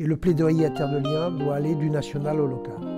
Et le plaidoyer Liens doit aller du national au local.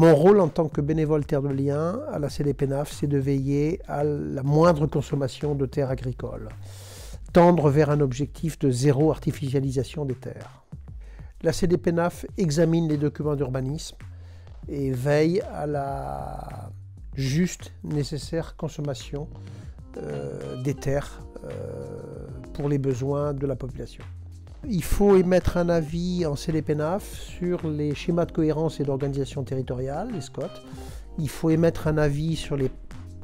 Mon rôle en tant que bénévole terre de lien à la CDPNAF, c'est de veiller à la moindre consommation de terres agricoles, tendre vers un objectif de zéro artificialisation des terres. La CDPNAF examine les documents d'urbanisme et veille à la juste, nécessaire consommation euh, des terres euh, pour les besoins de la population. Il faut émettre un avis en CDPNAF sur les schémas de cohérence et d'organisation territoriale, les SCOT. Il faut émettre un avis sur les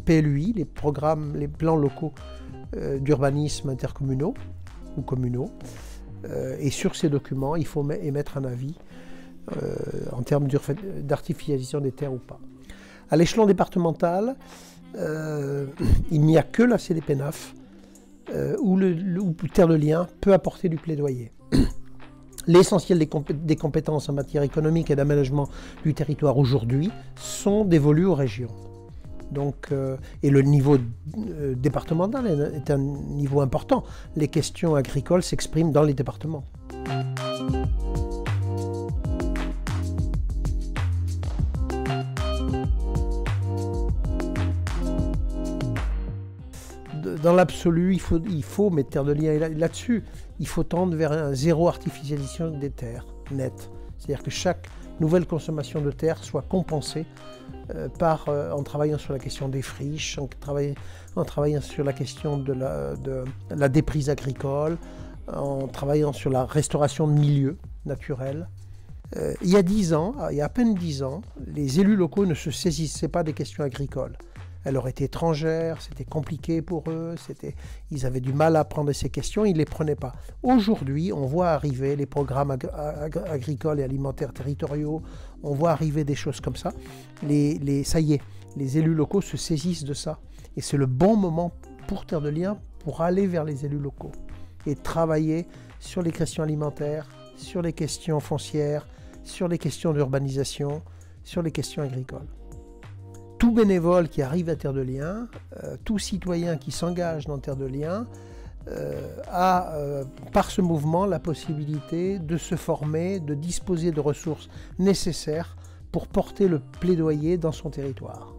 PLUI, les programmes, les plans locaux euh, d'urbanisme intercommunaux ou communaux. Euh, et sur ces documents, il faut émettre un avis euh, en termes d'artificialisation des terres ou pas. À l'échelon départemental, il n'y a que la CDPNAF euh, où, le, Terre de Liens peut apporter du plaidoyer. L'essentiel des, compétences en matière économique et d'aménagement du territoire aujourd'hui sont dévolues aux régions. Donc, euh, et le niveau euh, départemental est un niveau important. Les questions agricoles s'expriment dans les départements. Dans l'absolu, il faut, il faut mettre terre de lien là-dessus. Il faut tendre vers un zéro artificialisation des terres net. C'est-à-dire que chaque nouvelle consommation de terre soit compensée euh, par, euh, en travaillant sur la question des friches, en, travaillant sur la question de la, de la, déprise agricole, en travaillant sur la restauration de milieux naturels. Euh, il y a dix ans, il y a à peine dix ans, les élus locaux ne se saisissaient pas des questions agricoles elle leur était étrangère, c'était compliqué pour eux, c'était, ils avaient du mal à prendre ces questions, ils ne les prenaient pas. Aujourd'hui, on voit arriver les programmes agricoles et alimentaires territoriaux, on voit arriver des choses comme ça. Les, ça y est, les élus locaux se saisissent de ça. Et c'est le bon moment pour Terre de Liens pour aller vers les élus locaux et travailler sur les questions alimentaires, sur les questions foncières, sur les questions d'urbanisation, sur les questions agricoles bénévole qui arrive à Terre de Liens, euh, tout citoyen qui s'engage dans Terre de Liens, euh, a euh, par ce mouvement la possibilité de se former, de disposer de ressources nécessaires pour porter le plaidoyer dans son territoire.